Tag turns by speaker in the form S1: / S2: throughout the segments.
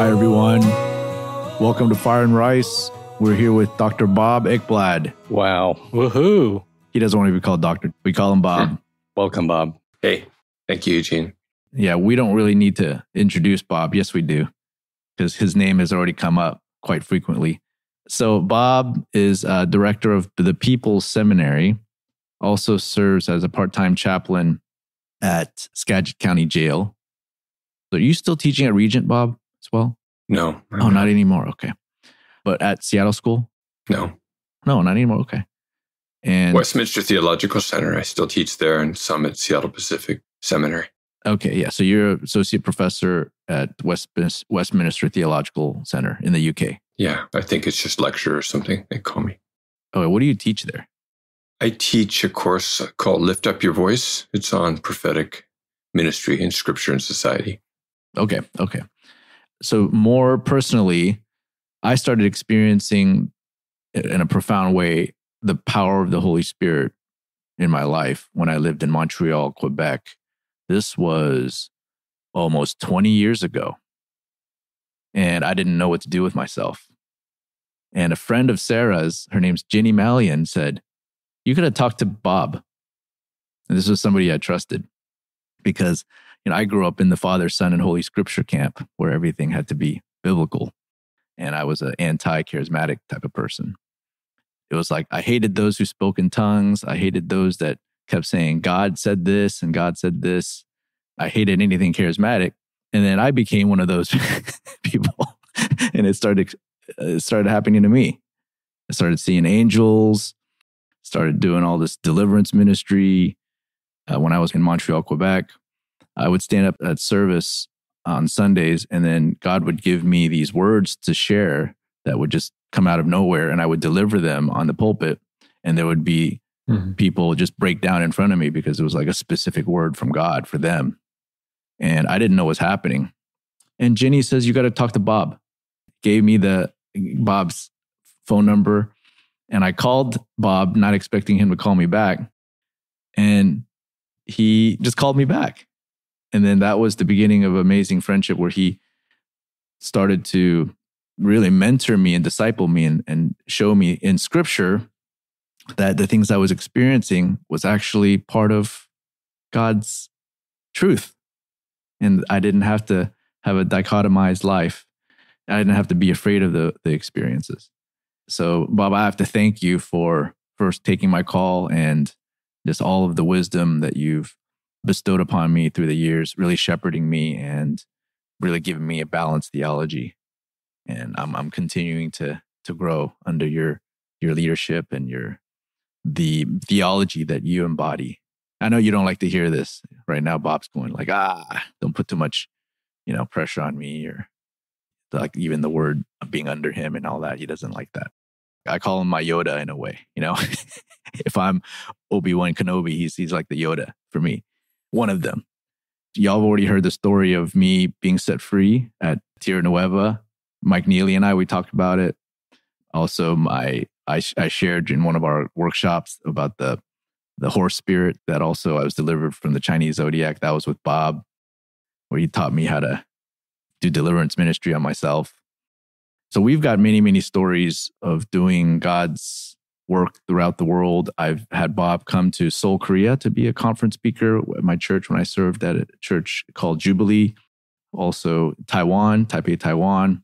S1: Hi, everyone. Welcome to Fire and Rice. We're here with Dr. Bob Ekblad.
S2: Wow. Woohoo.
S1: He doesn't want to be called doctor. We call him Bob.
S2: Welcome, Bob.
S3: Hey, thank you, Eugene.
S1: Yeah, we don't really need to introduce Bob. Yes, we do, because his name has already come up quite frequently. So, Bob is uh, director of the People's Seminary, also serves as a part time chaplain at Skagit County Jail. So, are you still teaching at Regent, Bob, as well?
S3: No. I'm
S1: Oh, not anymore. Okay. But at Seattle School?
S3: No.
S1: No, not anymore. Okay. And
S3: Westminster Theological Center. I still teach there and some at Seattle Pacific Seminary.
S1: okay, yeah. So you're associate professor at West, Westminster Theological Center in the UK.
S3: Yeah, I think it's just lecture or something they call me.
S1: Oh, what do you teach there?
S3: I teach a course called Lift Up Your Voice. It's on prophetic ministry in scripture and society.
S1: Okay, okay. So more personally, I started experiencing in a profound way the power of the Holy Spirit in my life when I lived in Montreal, Quebec. This was almost 20 years ago. And I didn't know what to do with myself. And a friend of Sarah's, her name's Ginny Mallion, said, You could have talked to Bob. And this was somebody I trusted because you know, I grew up in the Father, Son, and Holy Scripture camp where everything had to be biblical. And I was an anti charismatic type of person. It was like I hated those who spoke in tongues. I hated those that kept saying, God said this and God said this. I hated anything charismatic. And then I became one of those people. and it started, it started happening to me. I started seeing angels, started doing all this deliverance ministry. Uh, when I was in Montreal, Quebec, I would stand up at service on Sundays, and then God would give me these words to share that would just come out of nowhere, and I would deliver them on the pulpit, and there would be mm-hmm. people just break down in front of me because it was like a specific word from God for them, and I didn't know what was happening. And Jenny says, "You got to talk to Bob." Gave me the Bob's phone number, and I called Bob, not expecting him to call me back, and he just called me back and then that was the beginning of amazing friendship where he started to really mentor me and disciple me and, and show me in scripture that the things I was experiencing was actually part of God's truth. And I didn't have to have a dichotomized life. I didn't have to be afraid of the, the experiences. So, Bob, I have to thank you for first taking my call and just all of the wisdom that you've bestowed upon me through the years, really shepherding me and really giving me a balanced theology. And I'm I'm continuing to to grow under your your leadership and your the theology that you embody. I know you don't like to hear this right now. Bob's going like, ah, don't put too much, you know, pressure on me or like even the word being under him and all that. He doesn't like that. I call him my Yoda in a way, you know. if I'm Obi Wan Kenobi, he's he's like the Yoda for me one of them. Y'all have already heard the story of me being set free at Tierra Nueva. Mike Neely and I, we talked about it. Also, my I, I shared in one of our workshops about the the horse spirit that also I was delivered from the Chinese zodiac. That was with Bob, where he taught me how to do deliverance ministry on myself. So we've got many, many stories of doing God's work throughout the world. I've had Bob come to Seoul, Korea to be a conference speaker at my church when I served at a church called Jubilee. Also, Taiwan, Taipei, Taiwan.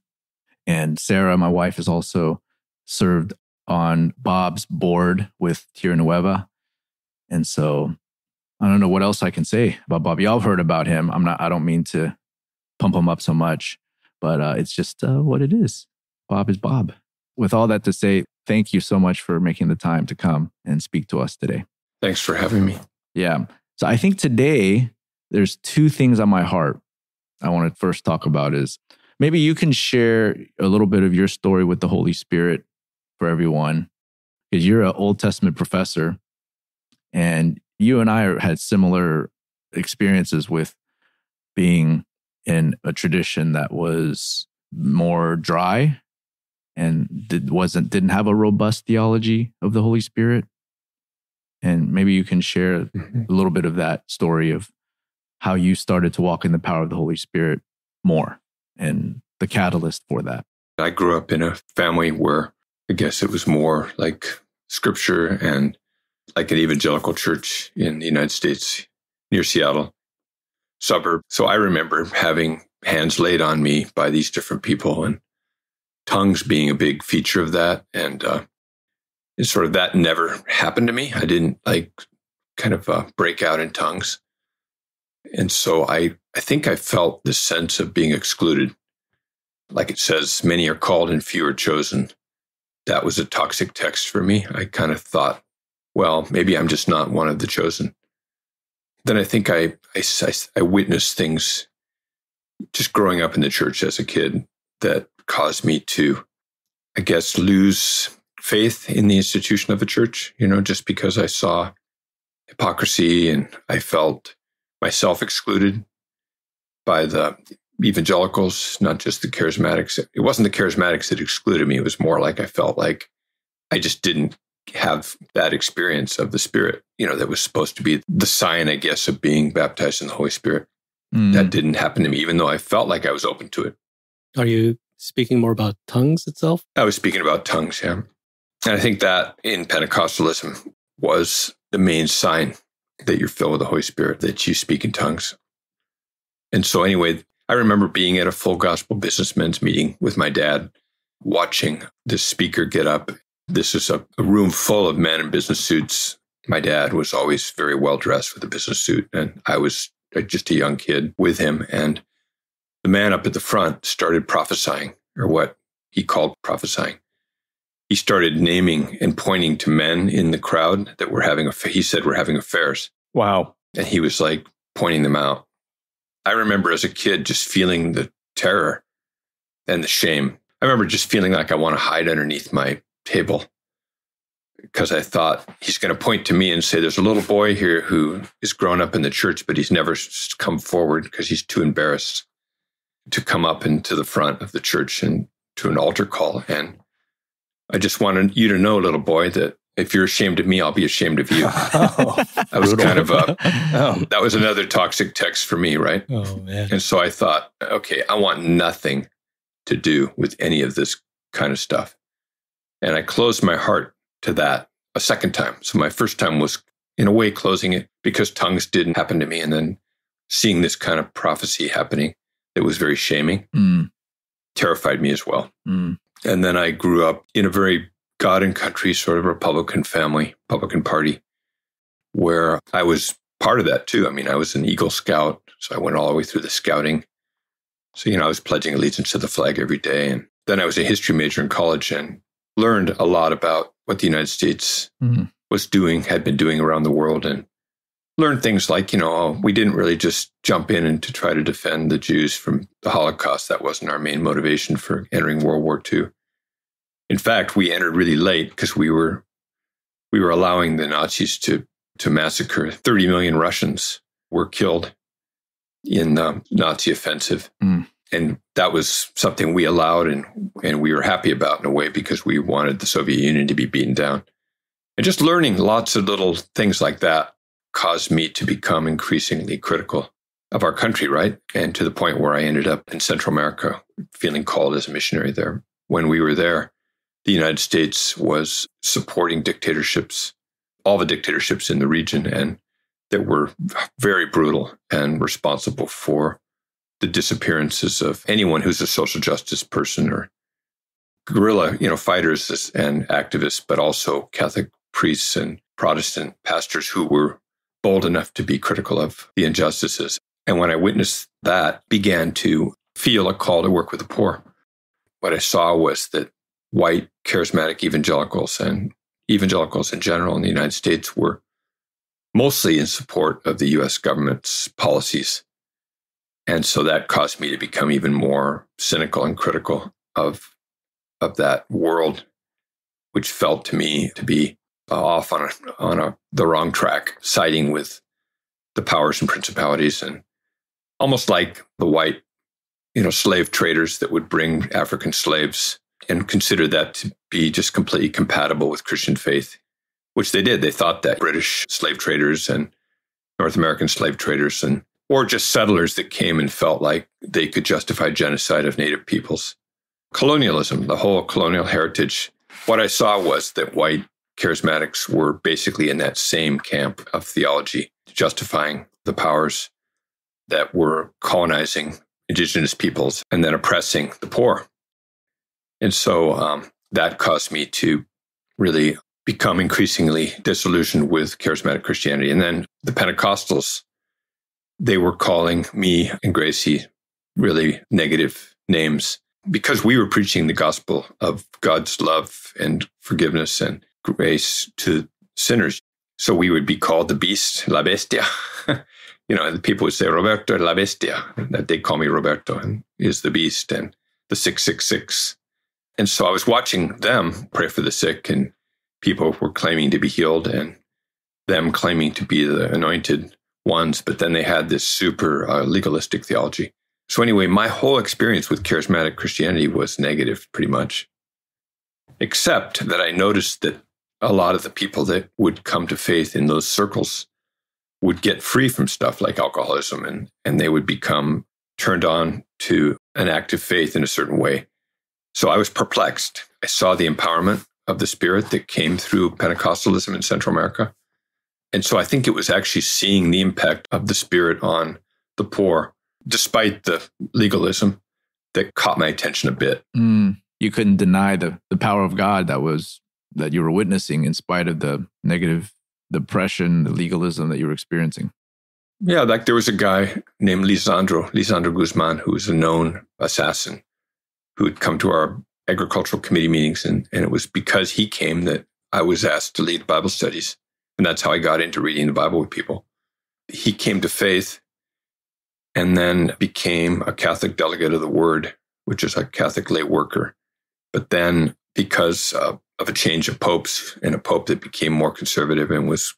S1: And Sarah, my wife, has also served on Bob's board with Tierra Nueva. And so I don't know what else I can say about Bob. Y'all have heard about him. I'm not, I don't mean to pump him up so much, but uh, it's just uh, what it is. Bob is Bob. With all that to say, thank you so much for making the time to come and speak to us today.
S3: Thanks for having me.
S1: Yeah. So I think today there's two things on my heart I want to first talk about is maybe you can share a little bit of your story with the Holy Spirit for everyone because you're an Old Testament professor and you and I had similar experiences with being in a tradition that was more dry and did, wasn't didn't have a robust theology of the Holy Spirit. And maybe you can share
S3: Mhm.
S1: a little bit of that story of how you started to walk in the power of the Holy Spirit more and the catalyst for that?
S3: I grew up in a family where I guess it was more like scripture and like an evangelical church in the United States near Seattle suburb. So I remember having hands laid on me by these different people and tongues being a big feature of that. And uh, it's sort of that never happened to me. I didn't like kind of uh, break out in tongues. And so I, I think I felt this sense of being excluded. Like it says, many are called and few are chosen. That was a toxic text for me. I kind of thought, well, maybe I'm just not one of the chosen. Then I think I, I, I witnessed things just growing up in the church as a kid that caused me to, I guess, lose faith in the institution of a church, you know, just because I saw hypocrisy and I felt myself excluded by the evangelicals, not just the charismatics. It wasn't the charismatics that excluded me. It was more like I felt like I just didn't have that experience of the Spirit, you know, that was supposed to be the sign, I guess, of being baptized in the Holy Spirit. Mm. That didn't happen to me, even though I felt like I was open to it.
S2: Are you speaking more about tongues itself?
S3: I was speaking about tongues, yeah. And I think that in Pentecostalism was the main sign that you're filled with the Holy Spirit, that you speak in tongues. And so, anyway, I remember being at a full gospel businessmen's meeting with my dad, watching this speaker get up. This is a, a room full of men in business suits. My dad was always very well dressed with a business suit, and I was uh, just a young kid with him. And the man up at the front started prophesying, or what he called prophesying he started naming and pointing to men in the crowd that were having, he said, were having affairs.
S2: Wow.
S3: And he was like pointing them out. I remember as a kid just feeling the terror and the shame. I remember just feeling like I want to hide underneath my table because I thought he's going to point to me and say, There's a little boy here who is grown up in the church, but he's never come forward because he's too embarrassed to come up into the front of the church and to an altar call. And I just wanted you to know, little boy, that if you're ashamed of me, I'll be ashamed of you. oh, that was kind of a, oh. that was another toxic text for me, right?
S2: Oh, man.
S3: And so I thought, okay, I want nothing to do with any of this kind of stuff. And I closed my heart to that a second time. So my first time was, in a way, closing it because tongues didn't happen to me. And then seeing this kind of prophecy happening that was very shaming mm. terrified me as well. Mm. And then I grew up in a very God and country sort of Republican family, Republican Party, where I was part of that too. I mean, I was an Eagle Scout, so I went all the way through the scouting. So, you know, I was pledging allegiance to the flag every day. And then I was a history major in college and learned a lot about what the United States mm-hmm. was doing, had been doing around the world, and learned things like, you know, oh, we didn't really just jump in and to try to defend the Jews from the Holocaust. That wasn't our main motivation for entering World War II. In fact, we entered really late because we were we were allowing the Nazis to to massacre 30 million Russians were killed in the Nazi offensive. Mm. And that was something we allowed and, and we were happy about in a way because we wanted the Soviet Union to be beaten down. And just learning lots of little things like that caused me to become increasingly critical of our country, right? And to the point where I ended up in Central America, feeling called as a missionary there. When we were there, the United States was supporting dictatorships, all the dictatorships in the region, and that were very brutal and responsible for the disappearances of anyone who's a social justice person or guerrilla, you know, fighters and activists, but also Catholic priests and Protestant pastors who were bold enough to be critical of the injustices. And when I witnessed that, began to feel a call to work with the poor. What I saw was that white charismatic evangelicals and evangelicals in general in the United States were mostly in support of the US government's policies. And so that caused me to become even more cynical and critical of, of that world, which felt to me to be off on a, on a, the wrong track, siding with the powers and principalities and almost like the white, you know, slave traders that would bring African slaves and consider that to be just completely compatible with Christian faith, which they did. They thought that British slave traders and North American slave traders and or just settlers that came and felt like they could justify genocide of native peoples. Colonialism, the whole colonial heritage, what I saw was that white charismatics were basically in that same camp of theology, justifying the powers that were colonizing indigenous peoples and then oppressing the poor. And so um, that caused me to really become increasingly disillusioned with charismatic Christianity. And then the Pentecostals, they were calling me and Gracie really negative names because we were preaching the gospel of God's love and forgiveness and grace to sinners. So we would be called the beast, la bestia. you know, the people would say Roberto la bestia. That they call me Roberto and is the beast and the 666. And so I was watching them pray for the sick and people were claiming to be healed and them claiming to be the anointed ones, but then they had this super uh, legalistic theology. So, anyway, my whole experience with charismatic Christianity was negative pretty much, except that I noticed that a lot of the people that would come to faith in those circles would get free from stuff like alcoholism and, and they would become turned on to an active faith in a certain way. So I was perplexed. I saw the empowerment of the Spirit that came through Pentecostalism in Central America. And so I think it was actually seeing the impact of the Spirit on the poor, despite the legalism, that caught my attention a bit.
S1: Mm, you couldn't deny the, the power of God that was that you were witnessing in spite of the negative depression, the legalism that you were experiencing.
S3: Yeah, like there was a guy named Lisandro, Lisandro Guzman, who was a known assassin who had come to our agricultural committee meetings. And, and it was because he came that I was asked to lead Bible studies. And that's how I got into reading the Bible with people. He came to faith and then became a Catholic delegate of the Word, which is a Catholic lay worker. But then, because uh, of a change of popes and a pope that became more conservative and was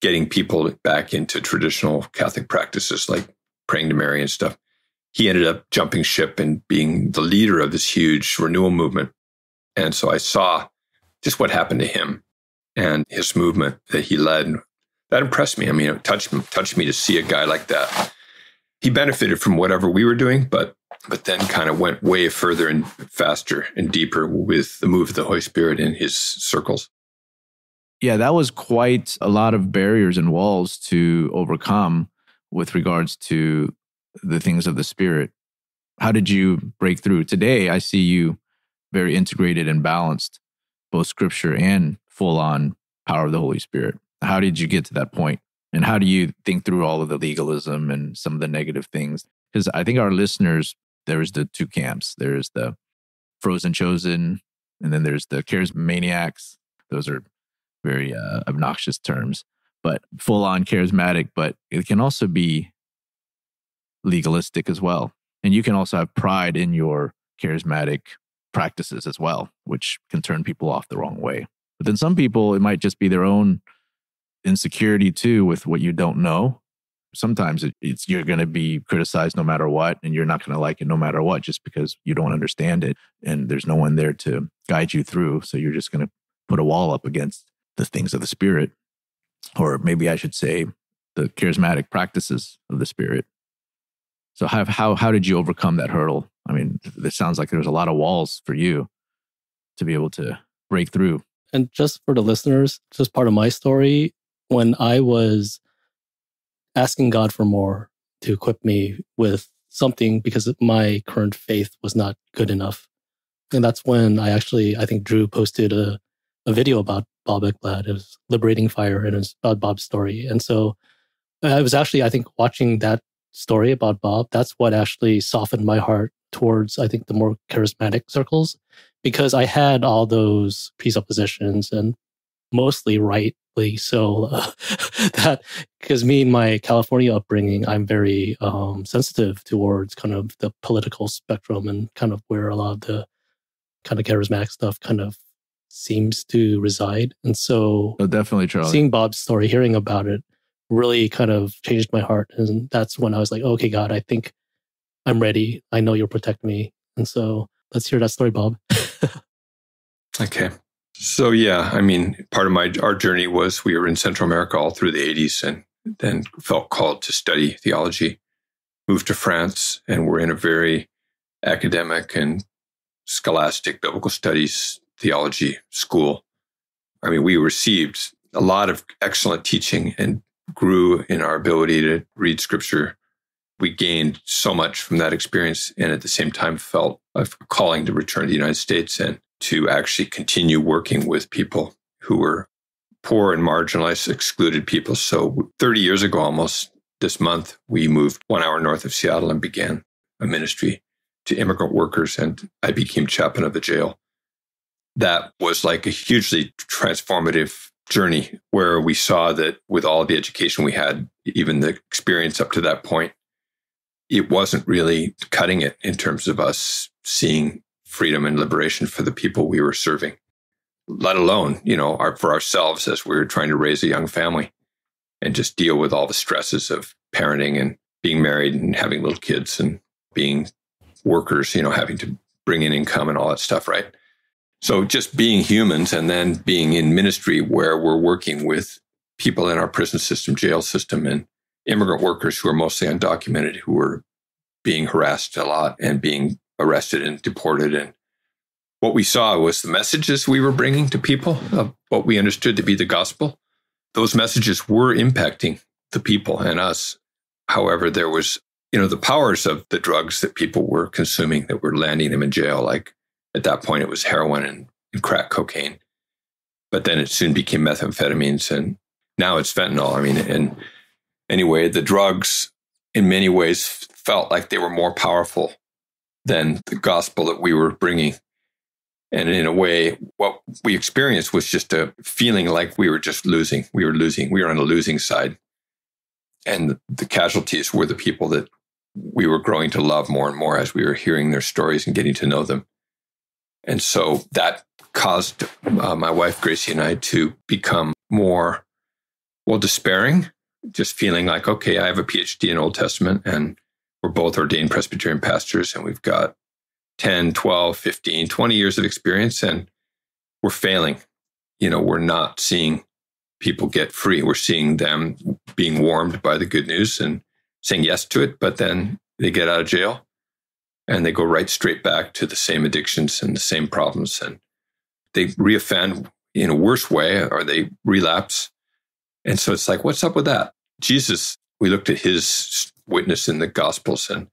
S3: getting people back into traditional Catholic practices like praying to Mary and stuff, he ended up jumping ship and being the leader of this huge renewal movement. And so I saw just what happened to him and his movement that he led. That impressed me. I mean, it touched, touched me to see a guy like that. He benefited from whatever we were doing, but but then kind of went way further and faster and deeper with the move of the Holy Spirit in his circles.
S1: Yeah, that was quite a lot of barriers and walls to overcome with regards to the things of the spirit. How did you break through? Today, I see you very integrated and balanced, both scripture and full on power of the Holy Spirit. How did you get to that point? And how do you think through all of the legalism and some of the negative things? Because I think our listeners, there's the two camps there's the frozen chosen, and then there's the charismaniacs. Those are very uh, obnoxious terms, but full on charismatic. But it can also be legalistic as well. And you can also have pride in your charismatic practices as well, which can turn people off the wrong way. But then some people, it might just be their own insecurity too with what you don't know. Sometimes it's you're going to be criticized no matter what, and you're not going to like it no matter what, just because you don't understand it, and there's no one there to guide you through. So you're just going to put a wall up against the things of the spirit, or maybe I should say, the charismatic practices of the spirit. So how how how did you overcome that hurdle? I mean, it sounds like there's a lot of walls for you to be able to break through.
S2: And just for the listeners, just part of my story, when I was asking God for more to equip me with something because my current faith was not good enough. And that's when I actually, I think Drew posted a, a video about Bob Ekblad. It was Liberating Fire and it was about Bob's story. And so uh, I was actually, I think, watching that story about Bob, that's what actually softened my heart towards, I think, the more charismatic circles because I had all those presuppositions and mostly rightly so uh, that because me and my California upbringing, I'm very um, sensitive towards kind of the political spectrum and kind of where a lot of the kind of charismatic stuff kind of seems to reside. And so,
S1: oh, definitely, Charlie.
S2: Seeing Bob's story, hearing about it, really kind of changed my heart. And that's when I was like, okay, God, I think I'm ready. I know you'll protect me. And so let's hear that story, Bob.
S3: okay. So yeah, I mean, part of my our journey was we were in Central America all through the 80s and then felt called to study theology, moved to France, and were in a very academic and scholastic biblical studies theology school. I mean, we received a lot of excellent teaching and grew in our ability to read scripture. We gained so much from that experience and at the same time felt a calling to return to the United States and to actually continue working with people who were poor and marginalized, excluded people. So 30 years ago, almost this month, we moved one hour north of Seattle and began a ministry to immigrant workers. And I became chaplain of the jail. That was like a hugely transformative journey where we saw that with all the education we had, even the experience up to that point, it wasn't really cutting it in terms of us seeing freedom and liberation for the people we were serving, let alone, you know, our, for ourselves as we were trying to raise a young family and just deal with all the stresses of parenting and being married and having little kids and being workers, you know, having to bring in income and all that stuff, right? So just being humans and then being in ministry where we're working with people in our prison system, jail system, and immigrant workers who are mostly undocumented, who are being harassed a lot and being arrested and deported. And what we saw was the messages we were bringing to people of what we understood to be the gospel. Those messages were impacting the people and us. However, there was, you know, the powers of the drugs that people were consuming that were landing them in jail. Like at that point, it was heroin and, and crack cocaine. But then it soon became methamphetamines and now it's fentanyl. I mean, and anyway, the drugs in many ways felt like they were more powerful than the gospel that we were bringing. And in a way, what we experienced was just a feeling like we were just losing. We were losing. We were on the losing side. And the casualties were the people that we were growing to love more and more as we were hearing their stories and getting to know them. And so that caused uh, my wife, Gracie, and I to become more, well, despairing, just feeling like, okay, I have a PhD in Old Testament and we're both ordained Presbyterian pastors and we've got 10, 12, 15, 20 years of experience and we're failing. You know, we're not seeing people get free. We're seeing them being warmed by the good news and saying yes to it, but then they get out of jail and they go right straight back to the same addictions and the same problems and they reoffend in a worse way or they relapse. And so it's like, what's up with that? Jesus, we looked at his witness in the Gospels and,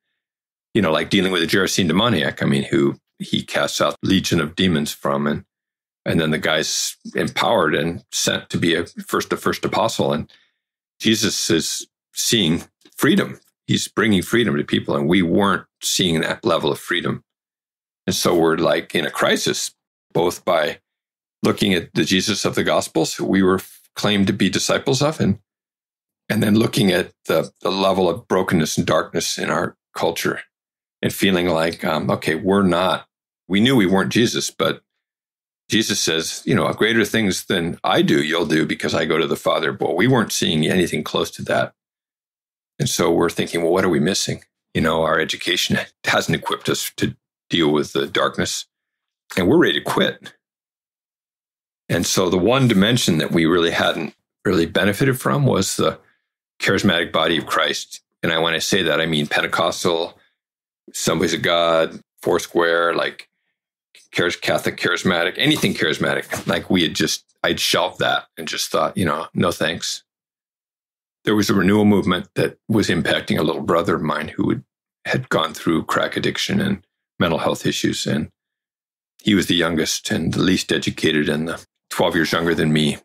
S3: you know, like dealing with a Gerasene demoniac, I mean, who he casts out legion of demons from and and then the guy's empowered and sent to be a first a first apostle. And jesus is seeing freedom. He's bringing freedom to people and we weren't seeing that level of freedom. And so we're like in a crisis both by looking at the jesus of the gospels who we were claimed to be disciples of and and then looking at the, the level of brokenness and darkness in our culture and feeling like, um, okay, we're not, we knew we weren't Jesus, but Jesus says, you know, greater things than I do, you'll do because I go to the Father. But we weren't seeing anything close to that. And so we're thinking, well, what are we missing? You know, our education hasn't equipped us to deal with the darkness, and we're ready to quit. And so the one dimension that we really hadn't really benefited from was the charismatic body of Christ. And I, when I say that, I mean Pentecostal, Assemblies of God, Foursquare, like Catholic charismatic, anything charismatic. Like we had just, I'd shelved that and just thought, you know, no thanks. There was a renewal movement that was impacting a little brother of mine who would, had gone through crack addiction and mental health issues. And he was the youngest and the least educated and the 12 years younger than me.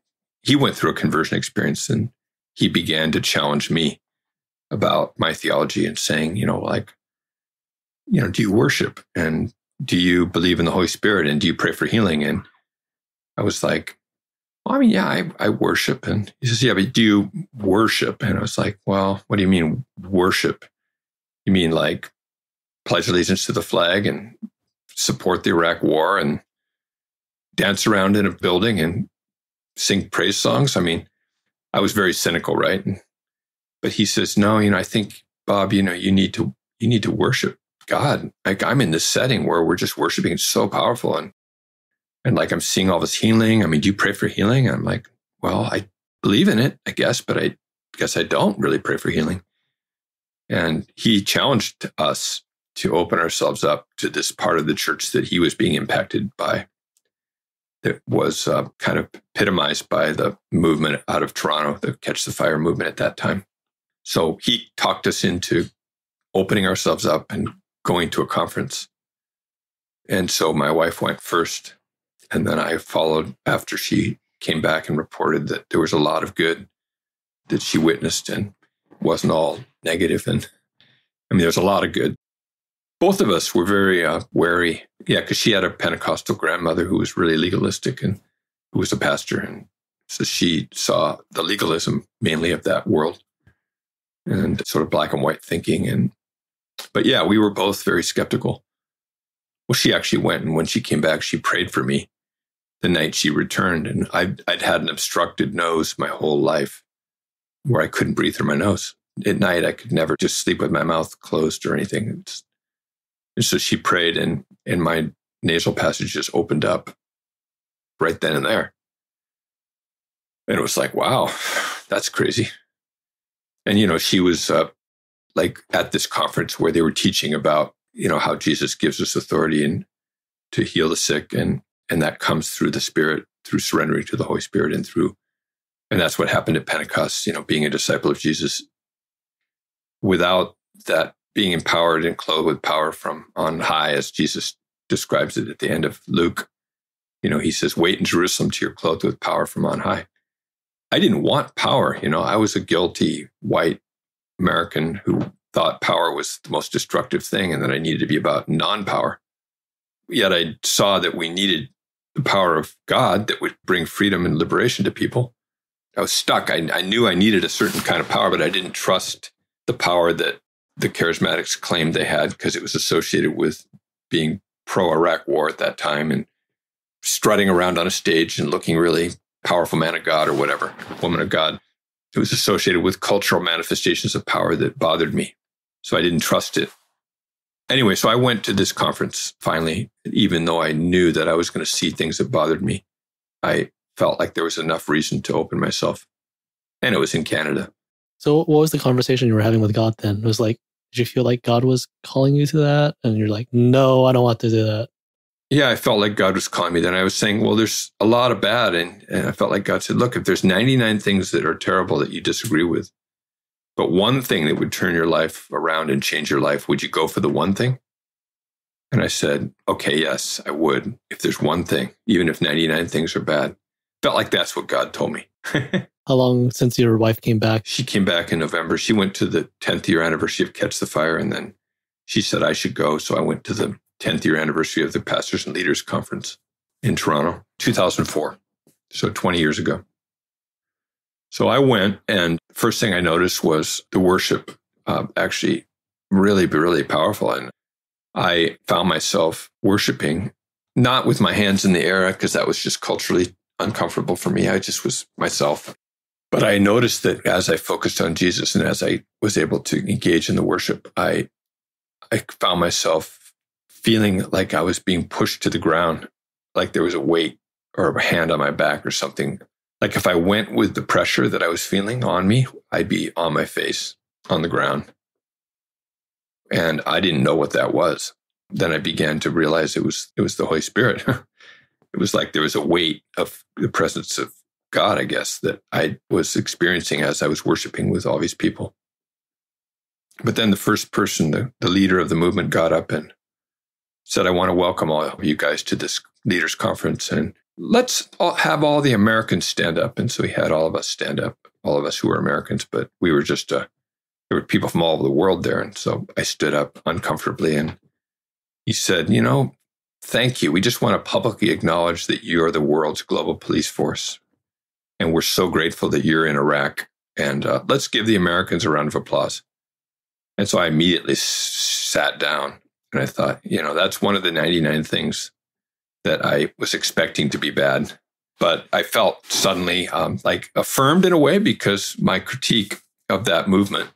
S3: He went through a conversion experience and he began to challenge me about my theology and saying, you know, like, you know, do you worship and do you believe in the Holy Spirit and do you pray for healing? And I was like, well, I mean, yeah, I, I worship. And he says, yeah, but do you worship? And I was like, well, what do you mean worship? You mean like pledge allegiance to the flag and support the Iraq war and dance around in a building and sing praise songs? I mean, I was very cynical, right? But he says, no, you know, I think, Bob, you know, you need to, you need to worship God. Like I'm in this setting where we're just worshiping. It's so powerful. And, and like I'm seeing all this healing. I mean, do you pray for healing? I'm like, well, I believe in it, I guess, but I guess I don't really pray for healing. And he challenged us to open ourselves up to this part of the church that he was being impacted by that was uh, kind of epitomized by the movement out of Toronto, the Catch the Fire movement at that time. So he talked us into opening ourselves up and going to a conference. And so my wife went first, and then I followed after she came back and reported that there was a lot of good that she witnessed and wasn't all negative. And I mean, there's a lot of good. Both of us were very uh, wary. Yeah, because she had a Pentecostal grandmother who was really legalistic and who was a pastor. And so she saw the legalism mainly of that world and sort of black and white thinking. And, but yeah, we were both very skeptical. Well, she actually went, and when she came back, she prayed for me the night she returned. And I'd, I'd had an obstructed nose my whole life where I couldn't breathe through my nose. At night, I could never just sleep with my mouth closed or anything. It's, and so she prayed, and, and my nasal passage just opened up right then and there. And it was like, wow, that's crazy. And, you know, she was uh, like at this conference where they were teaching about, you know, how Jesus gives us authority and to heal the sick. And, and that comes through the Spirit, through surrendering to the Holy Spirit and through, and that's what happened at Pentecost, you know, being a disciple of Jesus. Without that being empowered and clothed with power from on high, as Jesus describes it at the end of Luke, you know, he says, wait in Jerusalem till you're clothed with power from on high. I didn't want power. You know, I was a guilty white American who thought power was the most destructive thing and that I needed to be about non power. Yet I saw that we needed the power of God that would bring freedom and liberation to people. I was stuck. I, I knew I needed a certain kind of power, but I didn't trust the power that the charismatics claimed they had because it was associated with being pro Iraq war at that time and strutting around on a stage and looking really powerful man of God or whatever, woman of God. It was associated with cultural manifestations of power that bothered me. So I didn't trust it. Anyway, so I went to this conference finally, even though I knew that I was going to see things that bothered me. I felt like there was enough reason to open myself. And it was in Canada.
S2: So, what was the conversation you were having with God then? It was like, did you feel like God was calling you to that? And you're like, no, I don't want to do that.
S3: Yeah, I felt like God was calling me. Then I was saying, well, there's a lot of bad. And, and I felt like God said, look, if there's 99 things that are terrible that you disagree with, but one thing that would turn your life around and change your life, would you go for the one thing? And I said, okay, yes, I would. If there's one thing, even if 99 things are bad, felt like that's what God told me.
S2: How long since your wife came back?
S3: She came back in November. She went to the 10th year anniversary of Catch the Fire. And then she said I should go. So I went to the 10th year anniversary of the Pastors and Leaders Conference in Toronto, 2004. So 20 years ago. So I went, and first thing I noticed was the worship uh, actually really, really powerful. And I found myself worshiping not with my hands in the air, because that was just culturally uncomfortable for me. I just was myself. But I noticed that as I focused on Jesus and as I was able to engage in the worship, I I found myself feeling like I was being pushed to the ground, like there was a weight or a hand on my back or something. Like if I went with the pressure that I was feeling on me, I'd be on my face on the ground. And I didn't know what that was. Then I began to realize it was it was the Holy Spirit. it was like there was a weight of the presence of God, I guess, that I was experiencing as I was worshiping with all these people. But then the first person, the, the leader of the movement, got up and said, I want to welcome all of you guys to this leaders conference and let's all have all the Americans stand up. And so he had all of us stand up, all of us who were Americans, but we were just, uh, there were people from all over the world there. And so I stood up uncomfortably and he said, You know, thank you. We just want to publicly acknowledge that you are the world's global police force. And we're so grateful that you're in Iraq. And uh, let's give the Americans a round of applause. And so I immediately sat down and I thought, you know, that's one of the 99 things that I was expecting to be bad. But I felt suddenly um, like affirmed in a way because my critique of that movement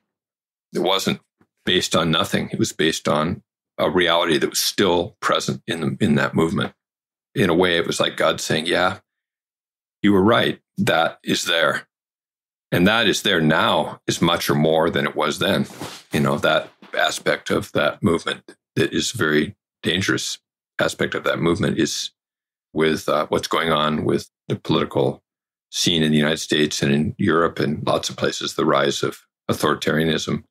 S3: it wasn't based on nothing. It was based on a reality that was still present in the, in that movement. In a way, it was like God saying, "Yeah, you were right. That is there." And that is there now is much or more than it was then. You know, that aspect of that movement that is very dangerous aspect of that movement is with uh, what's going on with the political scene in the United States and in Europe and lots of places, the rise of authoritarianism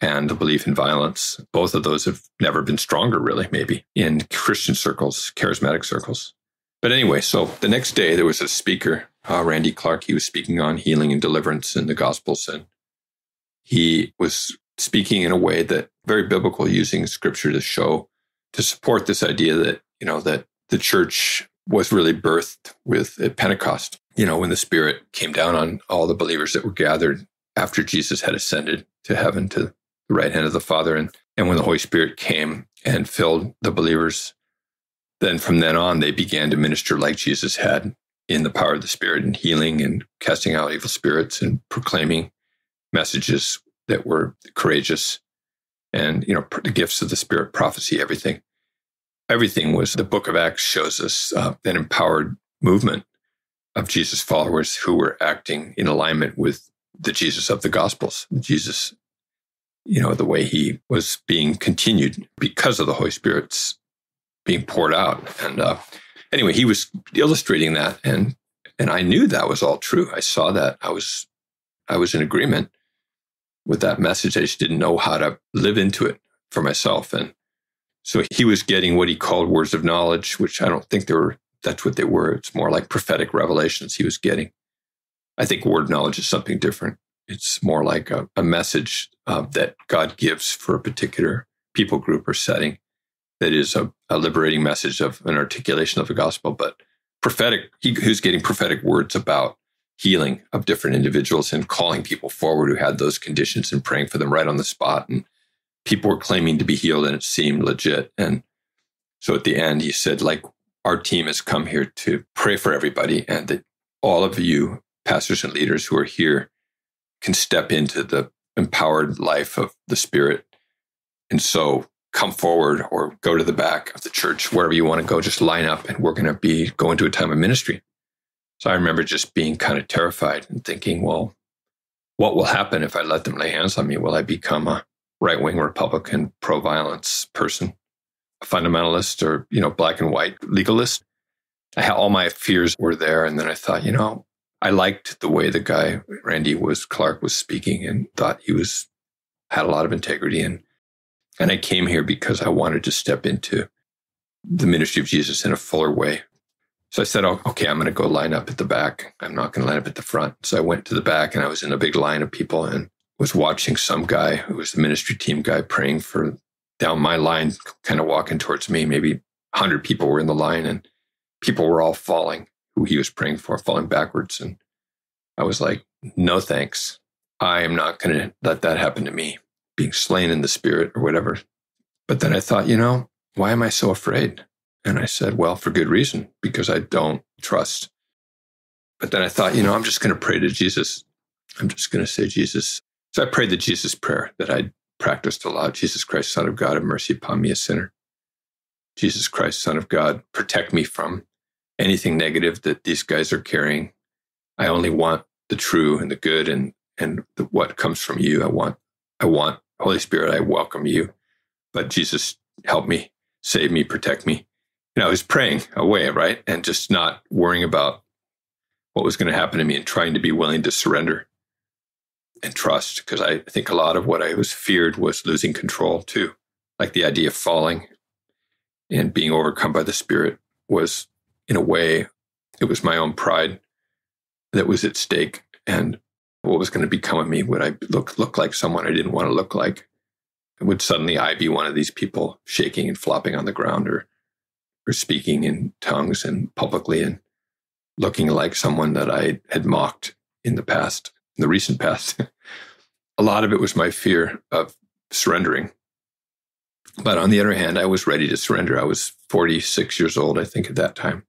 S3: and the belief in violence. Both of those have never been stronger, really, maybe in Christian circles, charismatic circles. But anyway, so the next day there was a speaker, uh, Randy Clark. He was speaking on healing and deliverance in the Gospels, and he was speaking in a way that very biblical, using scripture to show to support this idea that you know that the church was really birthed with at Pentecost. You know, when the Spirit came down on all the believers that were gathered after Jesus had ascended to heaven to the right hand of the Father, and and when the Holy Spirit came and filled the believers then from then on, they began to minister like Jesus had in the power of the Spirit and healing and casting out evil spirits and proclaiming messages that were courageous and, you know, the gifts of the Spirit, prophecy, everything. Everything was, the book of Acts shows us uh, an empowered movement of Jesus followers who were acting in alignment with the Jesus of the Gospels, Jesus, you know, the way he was being continued because of the Holy Spirit's being poured out. And uh, anyway, he was illustrating that, and and I knew that was all true. I saw that. I was I was in agreement with that message. I just didn't know how to live into it for myself. And so he was getting what he called words of knowledge, which I don't think they were. That's what they were. It's more like prophetic revelations he was getting. I think word knowledge is something different. It's more like a, a message uh, that God gives for a particular people group or setting that is a, a liberating message of an articulation of the gospel, but prophetic, he, who's getting prophetic words about healing of different individuals and calling people forward who had those conditions and praying for them right on the spot. And people were claiming to be healed and it seemed legit. And so at the end, he said, like, our team has come here to pray for everybody and that all of you, pastors and leaders who are here, can step into the empowered life of the Spirit. And so come forward or go to the back of the church, wherever you want to go, just line up and we're going to be going to a time of ministry. So I remember just being kind of terrified and thinking, well, what will happen if I let them lay hands on me? Will I become a right wing Republican, pro violence person, a fundamentalist, or, you know, black and white legalist? I had all my fears were there. And then I thought, you know, I liked the way the guy, Randy was Clark was speaking and thought he was had a lot of integrity and and I came here because I wanted to step into the ministry of Jesus in a fuller way. So I said, oh, okay, I'm going to go line up at the back. I'm not going to line up at the front. So I went to the back and I was in a big line of people and was watching some guy who was the ministry team guy praying for down my line, kind of walking towards me. Maybe 100 people were in the line and people were all falling who he was praying for, falling backwards. And I was like, no thanks. I am not going to let that happen to me being slain in the spirit or whatever. But then I thought, you know, why am I so afraid? And I said, well, for good reason, because I don't trust. But then I thought, you know, I'm just going to pray to Jesus. I'm just going to say, Jesus. So I prayed the Jesus prayer that I practiced a lot Jesus Christ, Son of God, have mercy upon me, a sinner. Jesus Christ, Son of God, protect me from anything negative that these guys are carrying. I only want the true and the good and and the, what comes from you. I want I want, Holy Spirit, I welcome you. But Jesus, help me, save me, protect me. You know, I was praying away, right? And just not worrying about what was going to happen to me and trying to be willing to surrender and trust. Because I think a lot of what I was feared was losing control too. Like the idea of falling and being overcome by the Spirit was, in a way, it was my own pride that was at stake. And what was going to become of me? Would I look look like someone I didn't want to look like? Would suddenly I be one of these people shaking and flopping on the ground or or speaking in tongues and publicly and looking like someone that I had mocked in the past, in the recent past? a lot of it was my fear of surrendering. But on the other hand, I was ready to surrender. I was 46 years old, I think, at that time.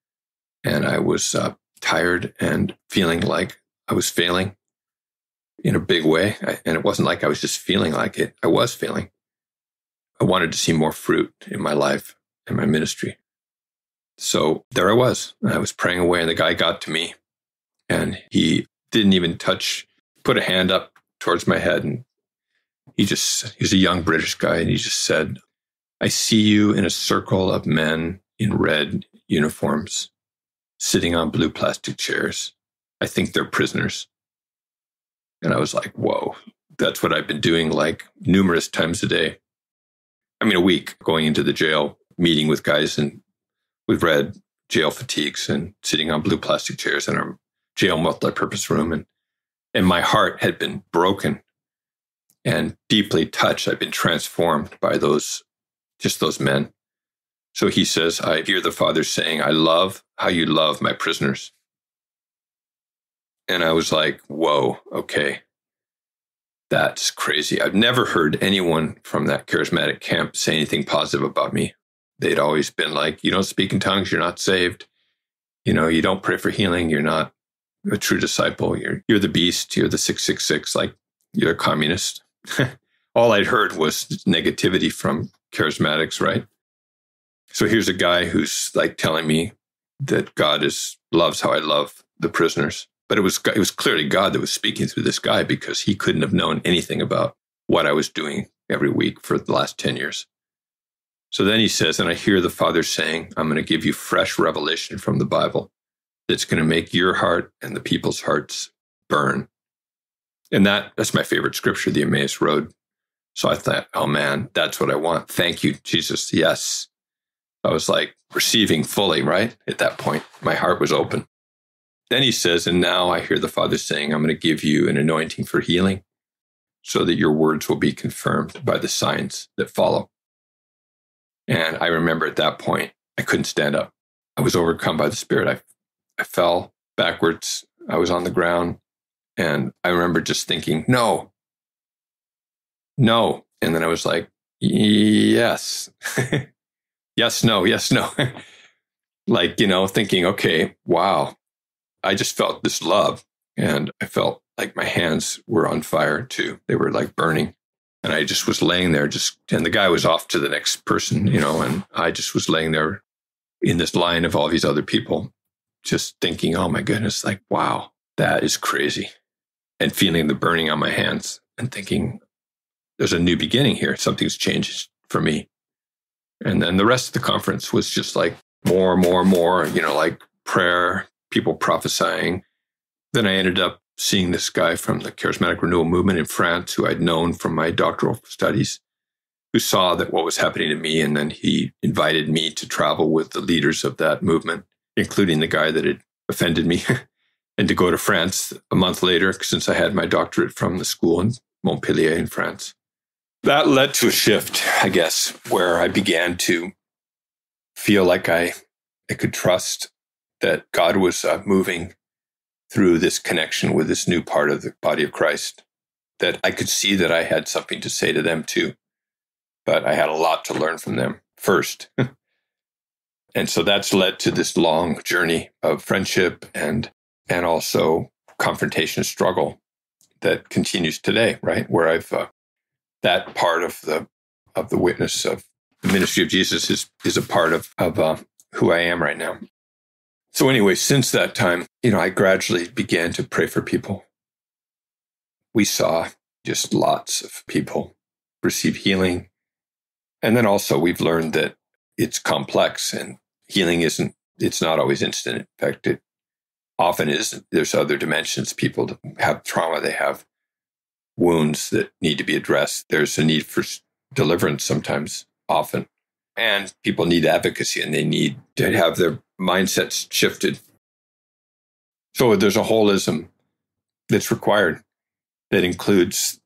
S3: And I was uh, tired and feeling like I was failing in a big way. I, and it wasn't like I was just feeling like it. I was feeling. I wanted to see more fruit in my life and my ministry. So there I was. I was praying away, and the guy got to me and he didn't even touch, put a hand up towards my head. And he just, he's a young British guy. And he just said, I see you in a circle of men in red uniforms sitting on blue plastic chairs. I think they're prisoners. And I was like, whoa, that's what I've been doing like numerous times a day. I mean, a week going into the jail, meeting with guys, and we've read jail fatigues and sitting on blue plastic chairs in our jail multi-purpose room. And, and my heart had been broken and deeply touched. I've been transformed by those, just those men. So he says, I hear the Father saying, I love how you love my prisoners. And I was like, whoa, okay. That's crazy. I've never heard anyone from that charismatic camp say anything positive about me. They'd always been like, you don't speak in tongues, you're not saved. You know, you don't pray for healing, you're not a true disciple. You're you're the beast, you're the 666, like you're a communist. All I'd heard was negativity from charismatics, right? So here's a guy who's like telling me that God is loves how I love the prisoners. But it was it was clearly God that was speaking through this guy because he couldn't have known anything about what I was doing every week for the last 10 years. So then he says, and I hear the Father saying, I'm going to give you fresh revelation from the Bible that's going to make your heart and the people's hearts burn. And that that's my favorite scripture, the Emmaus Road. So I thought, oh man, that's what I want. Thank you, Jesus. Yes. I was like receiving fully, right? At that point, my heart was open. Then he says, and now I hear the Father saying, I'm going to give you an anointing for healing so that your words will be confirmed by the signs that follow. And I remember at that point, I couldn't stand up. I was overcome by the Spirit. I, I fell backwards. I was on the ground. And I remember just thinking, no, no. And then I was like, yes. yes, no, yes, no. like, you know, thinking, okay, wow. I just felt this love and I felt like my hands were on fire too. They were like burning. And I just was laying there, just, and the guy was off to the next person, you know, and I just was laying there in this line of all these other people, just thinking, oh my goodness, like, wow, that is crazy. And feeling the burning on my hands and thinking, there's a new beginning here. Something's changed for me. And then the rest of the conference was just like more, and more, more, you know, like prayer, people prophesying. Then I ended up seeing this guy from the charismatic renewal movement in France who I'd known from my doctoral studies, who saw that what was happening to me. And then he invited me to travel with the leaders of that movement, including the guy that had offended me, and to go to France a month later, since I had my doctorate from the school in Montpellier in France that led to a shift, I guess, where I began to feel like I, I could trust that God was uh, moving through this connection with this new part of the body of Christ, that I could see that I had something to say to them too. But I had a lot to learn from them first. and so that's led to this long journey of friendship and and also confrontation struggle that continues today, right? Where I've uh, that part of the of the witness of the ministry of Jesus is is a part of of uh, who I am right now. So anyway, since that time, you know, I gradually began to pray for people. We saw just lots of people receive healing. And then also we've learned that it's complex and healing isn't it's not always instant. In fact, it often is. There's other dimensions. People have trauma, they have wounds that need to be addressed. There's a need for deliverance sometimes, often. And people need advocacy and they need to have their mindsets shifted. So there's a holism that's required that includes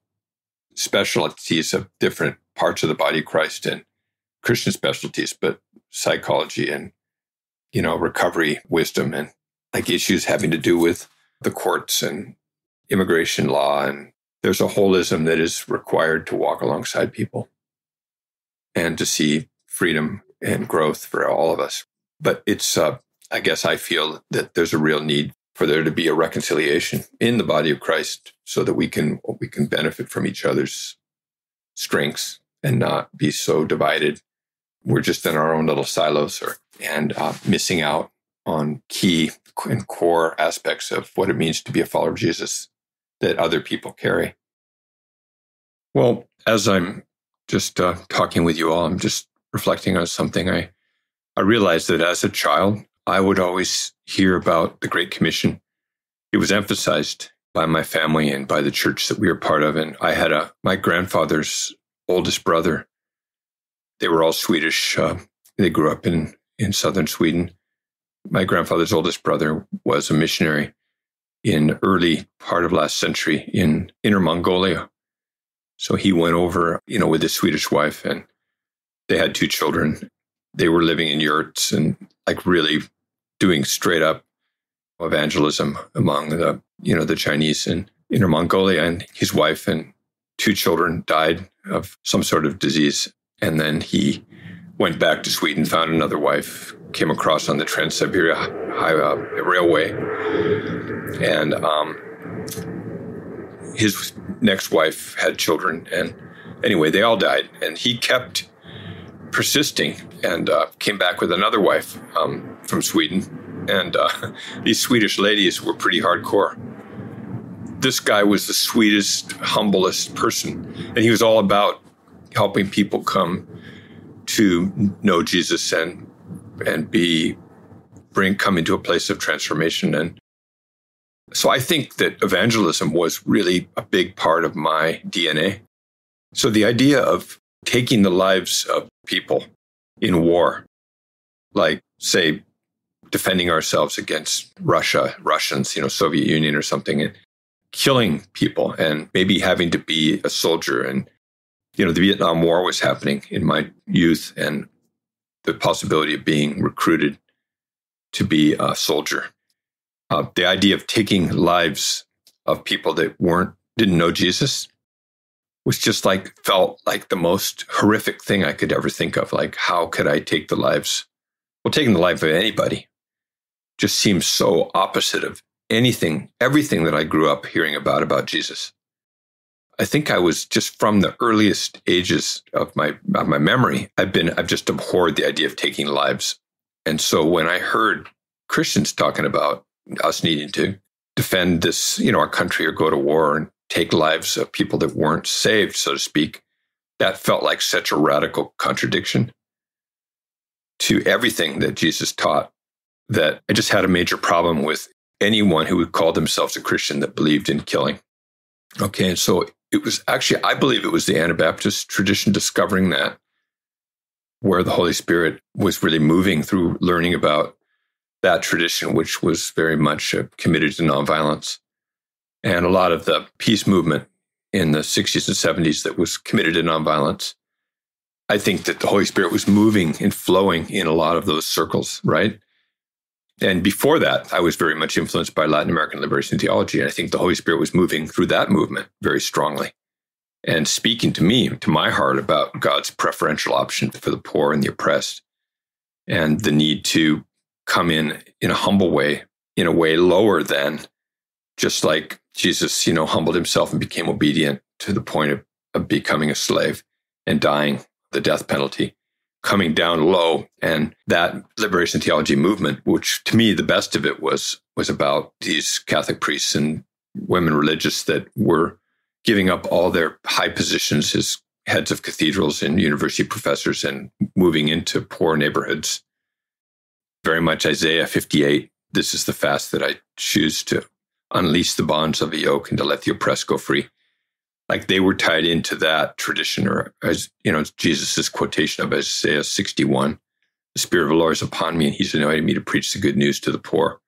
S3: specialties of different parts of the body of Christ and Christian specialties, but psychology and, you know, recovery wisdom and like issues having to do with the courts and immigration law and there's a holism that is required to walk alongside people and to see freedom and growth for all of us. But it's, uh, I guess I feel that there's a real need for there to be a reconciliation in the body of Christ so that we can, we can benefit from each other's strengths and not be so divided. We're just in our own little silos or, and uh, missing out on key and core aspects of what it means to be a follower of Jesus that other people carry. Well, as I'm just uh, talking with you all, I'm just reflecting on something. I I realized that as a child, I would always hear about the Great Commission. It was emphasized by my family and by the church that we were part of. And I had a my grandfather's oldest brother. They were all Swedish. Uh, they grew up in in southern Sweden. My grandfather's oldest brother was a missionary in early part of last century in Inner Mongolia. So he went over, you know, with his Swedish wife, and they had two children. They were living in yurts and like really doing straight up evangelism among the, you know, the Chinese in Inner Mongolia. And his wife and two children died of some sort of disease. And then he went back to Sweden, found another wife, came across on the Trans Siberia uh, Railway, and um, his next wife had children. And anyway, they all died, and he kept persisting and uh, came back with another wife um, from Sweden. And uh, these Swedish ladies were pretty hardcore. This guy was the sweetest, humblest person, and he was all about helping people come to know Jesus and and be bring come into a place of transformation and so I think that evangelism was really a big part of my DNA. So the idea of taking the lives of people in war, like say defending ourselves against Russia, Russians, you know, Soviet Union or something, and killing people and maybe having to be a soldier. And, you know, the Vietnam War was happening in my youth and the possibility of being recruited to be a soldier. Uh, the idea of taking lives of people that weren't, didn't know Jesus was just like, felt like the most horrific thing I could ever think of. Like, how could I take the lives? Well, taking the life of anybody just seems so opposite of anything, everything that I grew up hearing about about Jesus. I think I was just from the earliest ages of my of my memory. I've been I've just abhorred the idea of taking lives, and so when I heard Christians talking about us needing to defend this, you know, our country or go to war and take lives of people that weren't saved, so to speak, that felt like such a radical contradiction to everything that Jesus taught that I just had a major problem with anyone who would call themselves a Christian that believed in killing. Okay, and so it was actually, I believe it was the Anabaptist tradition discovering that, where the Holy Spirit was really moving through learning about that tradition, which was very much uh, committed to nonviolence. And a lot of the peace movement in the 60s and 70s that was committed to nonviolence. I think that the Holy Spirit was moving and flowing in a lot of those circles, right? And before that, I was very much influenced by Latin American liberation theology. And I think the Holy Spirit was moving through that movement very strongly and speaking to me, to my heart, about God's preferential option for the poor and the oppressed and the need to come in in a humble way, in a way lower than just like Jesus, you know, humbled himself and became obedient to the point of, of becoming a slave and dying the death penalty coming down low. And that liberation theology movement, which to me, the best of it was, was about these Catholic priests and women religious that were giving up all their high positions as heads of cathedrals and university professors and moving into poor neighborhoods. Very much Isaiah 58. This is the fast that I choose to unleash the bonds of the yoke and to let the oppressed go free. Like they were tied into that tradition or as you know jesus's quotation of isaiah 61 the spirit of the lord is upon me and he's anointed me to preach the good news to the poor.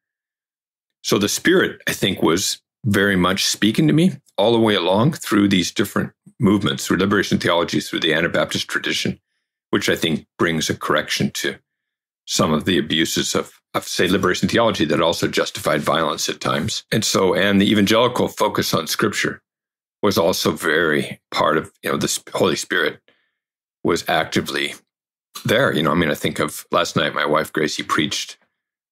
S3: So the spirit i think was very much speaking to me all the way along through these different movements through liberation theology through the anabaptist tradition which i think brings a correction to some of the abuses of, of say liberation theology that also justified violence at times and so and the evangelical focus on scripture was also very part of, you know, the Holy Spirit was actively there. You know, I mean, I think of last night, my wife Gracie preached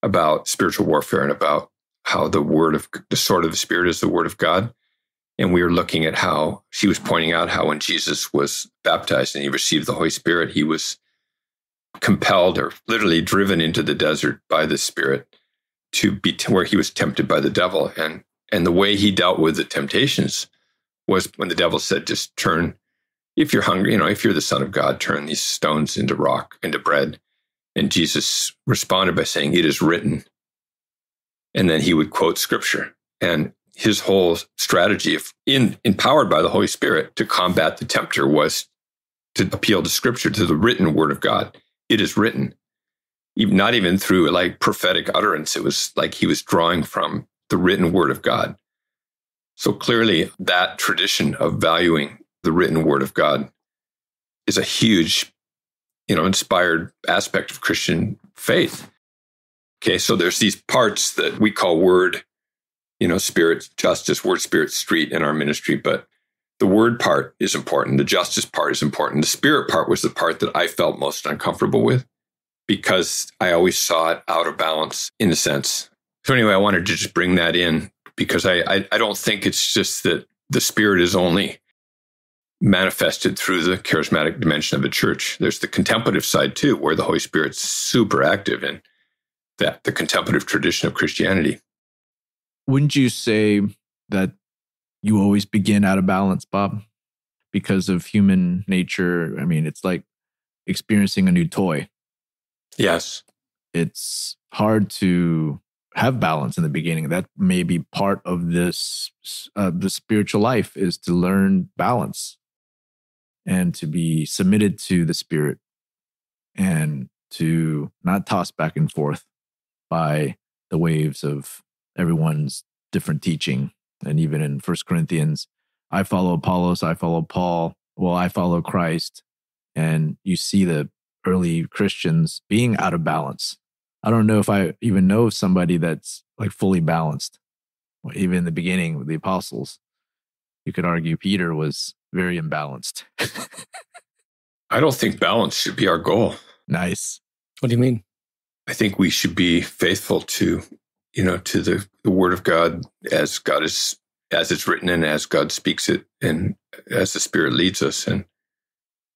S3: about spiritual warfare and about how the word of the sword of the Spirit is the word of God. And we were looking at how she was pointing out how when Jesus was baptized and he received the Holy Spirit, he was compelled or literally driven into the desert by the Spirit to be where he was tempted by the devil. And and the way he dealt with the temptations was when the devil said just turn if you're hungry you know if you're the son of god turn these stones into rock into bread. And jesus responded by saying it is written. And then he would quote scripture. And his whole strategy in empowered by the holy spirit to combat the tempter was to appeal to scripture to the written word of god it is written not even through like prophetic utterance. It was like he was drawing from the written word of God. So clearly, that tradition of valuing the written word of God is a huge, you know, inspired aspect of Christian faith. Okay, so there's these parts that we call word, you know, spirit, justice, word, spirit, street in our ministry, but the word part is important. The justice part is important. The spirit part was the part that I felt most uncomfortable with because I always saw it out of balance in a sense. So anyway, I wanted to just bring that in because I, I, I don't think it's just that the spirit is only manifested through the charismatic dimension of the church. There's the contemplative side too, where the Holy Spirit's super active in that the contemplative tradition of Christianity.
S1: Wouldn't you say that you always begin out of balance, Bob? Because of human nature. I mean, it's like experiencing a new toy.
S3: Yes.
S1: It's hard to have balance in the beginning. That may be part of this, uh, the spiritual life is to learn balance and to be submitted to the spirit and to not toss back and forth by the waves of everyone's different teaching. And even in First Corinthians, I follow Apollos, I follow Paul, well, I follow Christ. And you see the early Christians being out of balance. I don't know if I even know somebody that's like fully balanced. Even in the beginning with the apostles, you could argue Peter was very imbalanced.
S3: I don't think balance should be our goal.
S1: Nice.
S2: What do you mean?
S3: I think we should be faithful to, you know, to the, the word of God as God is as it's written and as God speaks it and as the Spirit leads us. And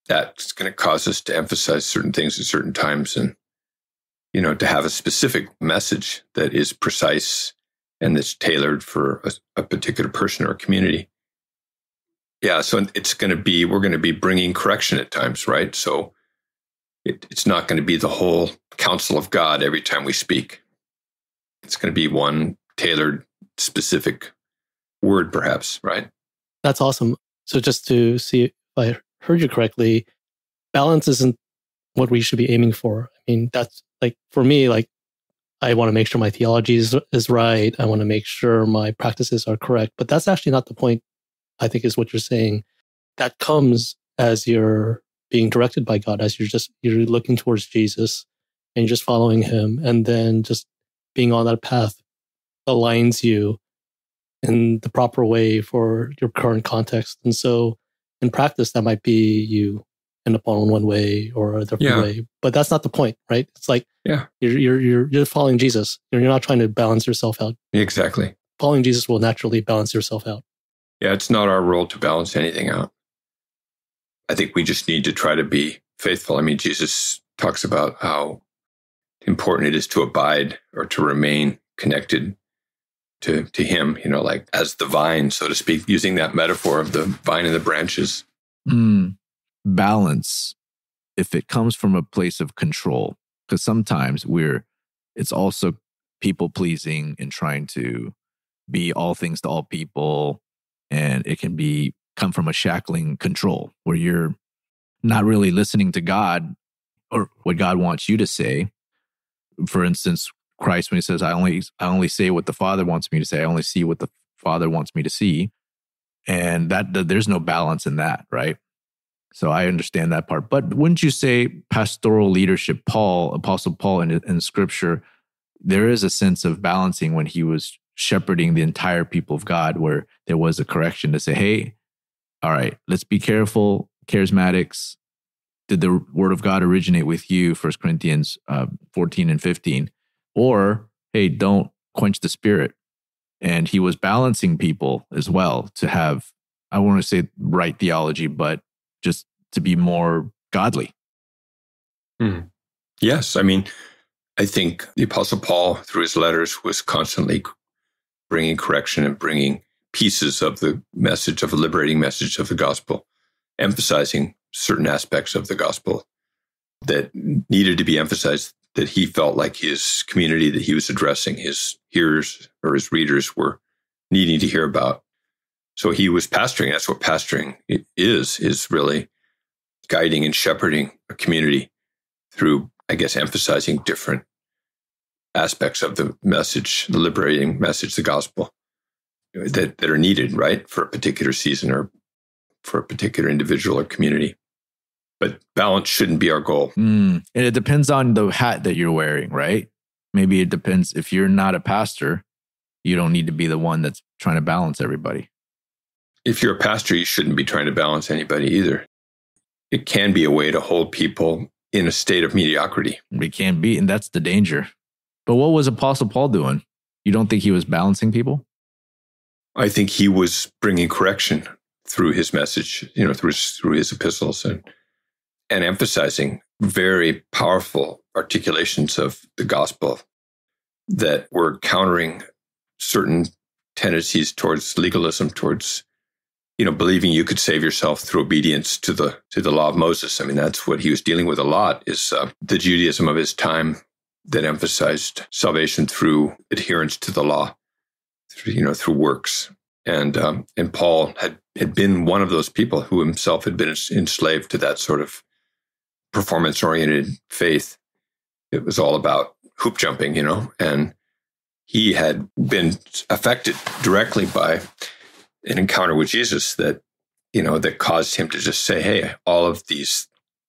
S3: that's going to cause us to emphasize certain things at certain times and you know to have a specific message that is precise and that's tailored for a, a particular person or community. Yeah so it's going to be we're going to be bringing correction at times right? So it, it's not going to be the whole counsel of god every time we speak it's going to be one tailored specific word perhaps right
S2: that's awesome so just to see if i heard you correctly, balance isn't what we should be aiming for. I mean, that's like for me, like I want to make sure my theology is, is right. I want to make sure my practices are correct. But that's actually not the point, I think, is what you're saying. That comes as you're being directed by God, as you're just you're looking towards Jesus and just following him. And then just being on that path aligns you in the proper way for your current context. And so in practice, that might be you end up on one way or a different yeah. way. But that's not the point, right? It's like
S3: yeah,
S2: you're you're you're, you're following Jesus. You're, you're not trying to balance yourself out.
S3: Exactly.
S2: Following Jesus will naturally balance yourself out.
S3: Yeah, it's not our role to balance anything out. I think we just need to try to be faithful. I mean, Jesus talks about how important it is to abide or to remain connected to to him you know like as the vine so to speak using that metaphor of the vine and the branches.
S1: Mm, balance if it comes from a place of control because sometimes we're it's also people pleasing and trying to be all things to all people and it can be come from a shackling control where you're not really listening to god or what god wants you to say for instance Christ when he says, I only I only say what the Father wants me to say. I only see what the Father wants me to see. And that, that there's no balance in that, right? So I understand that part. But wouldn't you say pastoral leadership, Paul, Apostle Paul in, in scripture, there is a sense of balancing when he was shepherding the entire people of God, where there was a correction to say, hey, all right, let's be careful, charismatics. Did the word of God originate with you? First Corinthians uh, 14 and 15 or hey, don't quench the spirit. And he was balancing people as well to have, I want to say right theology, but just to be more godly.
S3: Hmm. Yes. I mean, I think the Apostle Paul, through his letters, was constantly bringing correction and bringing pieces of the message of a liberating message of the gospel, emphasizing certain aspects of the gospel that needed to be emphasized that he felt like his community that he was addressing, his hearers or his readers were needing to hear about. So he was pastoring. That's what pastoring is, is really guiding and shepherding a community through, I guess, emphasizing different aspects of the message, the liberating message, the gospel that, that are needed, right, for a particular season or for a particular individual or community but balance shouldn't be our goal.
S1: Mm. And it depends on the hat that you're wearing, right? Maybe it depends. If you're not a pastor, you don't need to be the one that's trying to balance everybody.
S3: If you're a pastor, you shouldn't be trying to balance anybody either. It can be a way to hold people in a state of mediocrity.
S1: It can be, and that's the danger. But what was Apostle Paul doing? You don't think he was balancing people?
S3: I think he was bringing correction through his message, you know, through his, through his epistles and and emphasizing very powerful articulations of the gospel that were countering certain tendencies towards legalism, towards you know believing you could save yourself through obedience to the to the law of Moses. I mean, that's what he was dealing with a lot. Is uh, the Judaism of his time that emphasized salvation through adherence to the law, through, you know, through works. And um, and Paul had had been one of those people who himself had been enslaved to that sort of performance oriented faith. It was all about hoop jumping, you know, and he had been affected directly by an encounter with Jesus that, you know, that caused him to just say, Hey, all of these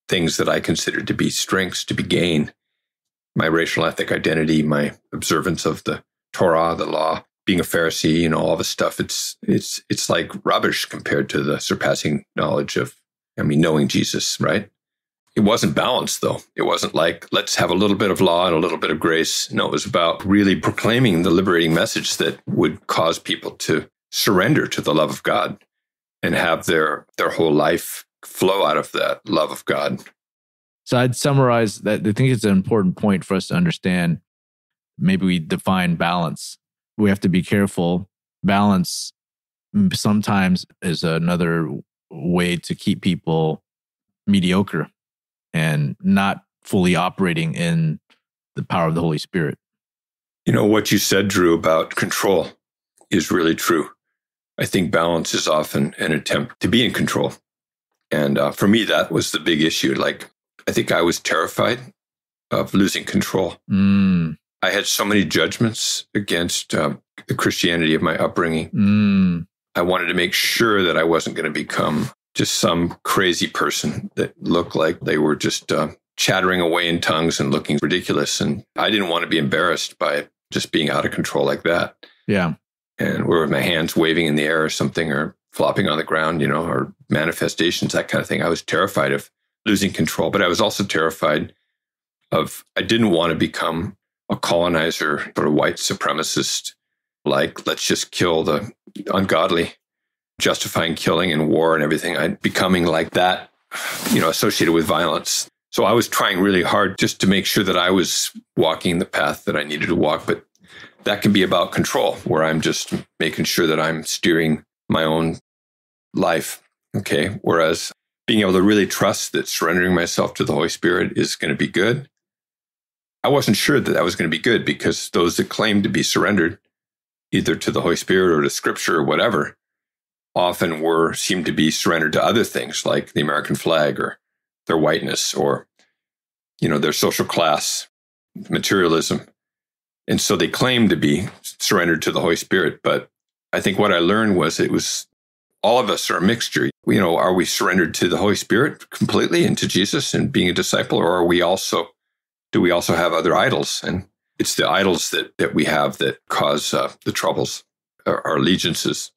S3: things that I considered to be strengths, to be gain, my racial ethic identity, my observance of the Torah, the law, being a Pharisee, you know, all this stuff, it's it's it's like rubbish compared to the surpassing knowledge of I mean, knowing Jesus, right? It wasn't balanced, though. It wasn't like, let's have a little bit of law and a little bit of grace. No, it was about really proclaiming the liberating message that would cause people to surrender to the love of God and have their, their whole life flow out of that love of God.
S1: So I'd summarize that I think it's an important point for us to understand. Maybe we define balance. We have to be careful. Balance mm, sometimes is another way to keep people mediocre and not fully operating in the power of the Holy Spirit.
S3: You know, what you said, Drew, about control is really true. I think balance is often an attempt to be in control. And uh, for me, that was the big issue. Like, I think I was terrified of losing control.
S1: Mm.
S3: I had so many judgments against um, the Christianity of my upbringing.
S1: Mm.
S3: I wanted to make sure that I wasn't going to become just some crazy person that looked like they were just uh, chattering away in tongues and looking ridiculous. And I didn't want to be embarrassed by just being out of control like that.
S1: Yeah.
S3: And where my hands waving in the air or something or flopping on the ground, you know, or manifestations, that kind of thing. I was terrified of losing control, but I was also terrified of, I didn't want to become a colonizer, sort a white supremacist, like, let's just kill the ungodly justifying killing and war and everything. I becoming like that, you know, associated with violence. So I was trying really hard just to make sure that I was walking the path that I needed to walk. But that can be about control, where I'm just making sure that I'm steering my own life. Okay. Whereas being able to really trust that surrendering myself to the Holy Spirit is going to be good. I wasn't sure that that was going to be good because those that claim to be surrendered, either to the Holy Spirit or to Scripture or whatever, often were seemed to be surrendered to other things like the American flag or their whiteness or you know their social class materialism. And so they claimed to be surrendered to the holy spirit but i think what i learned was it was all of us are a mixture. You know are we surrendered to the holy spirit completely and to jesus and being a disciple or are we also do we also have other idols? And it's the idols that that we have that cause uh, the troubles our, our allegiances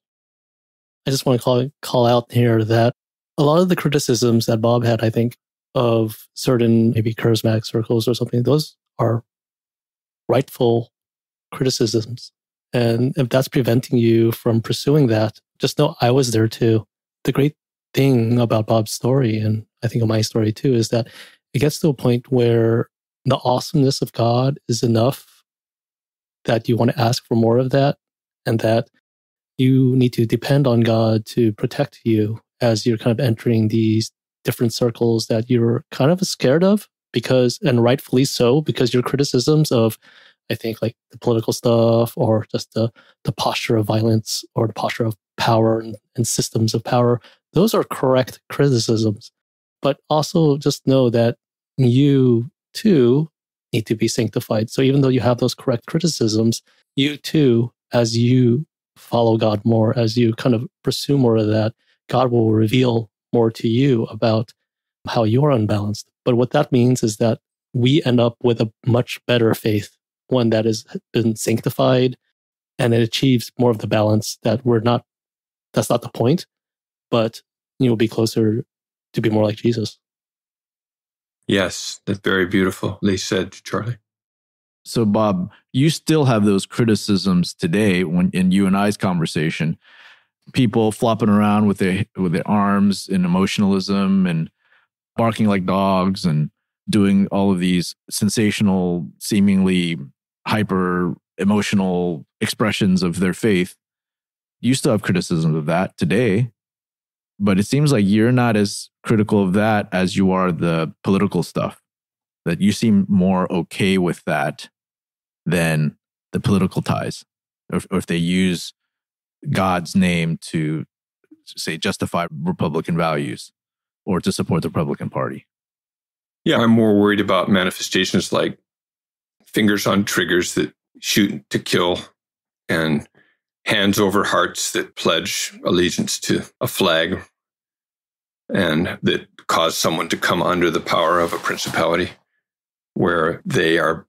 S2: I just want to call call out here that a lot of the criticisms that Bob had, I think, of certain maybe charismatic circles or something, those are rightful criticisms. And if that's preventing you from pursuing that, just know I was there too. The great thing about Bob's story, and I think of my story too, is that it gets to a point where the awesomeness of God is enough that you want to ask for more of that and that you need to depend on God to protect you as you're kind of entering these different circles that you're kind of scared of because, and rightfully so, because your criticisms of, I think, like the political stuff or just the, the posture of violence or the posture of power and, and systems of power, those are correct criticisms. But also just know that you too need to be sanctified. So even though you have those correct criticisms, you too, as you follow God more, as you kind of pursue more of that, God will reveal more to you about how you're unbalanced. But what that means is that we end up with a much better faith, one that has been sanctified and it achieves more of the balance that we're not, that's not the point, but you'll be closer to be more like Jesus.
S3: Yes, that's very beautiful. beautifully said, Charlie.
S1: So, Bob, you still have those criticisms today when in you and I's conversation, people flopping around with their with their arms in emotionalism and barking like dogs and doing all of these sensational, seemingly hyper emotional expressions of their faith. You still have criticisms of that today, but it seems like you're not as critical of that as you are the political stuff. That you seem more okay with that than the political ties, or, or if they use God's name to say justify Republican values or to support the Republican Party.
S3: Yeah, I'm more worried about manifestations like fingers on triggers that shoot to kill and hands over hearts that pledge allegiance to a flag and that cause someone to come under the power of a principality where they are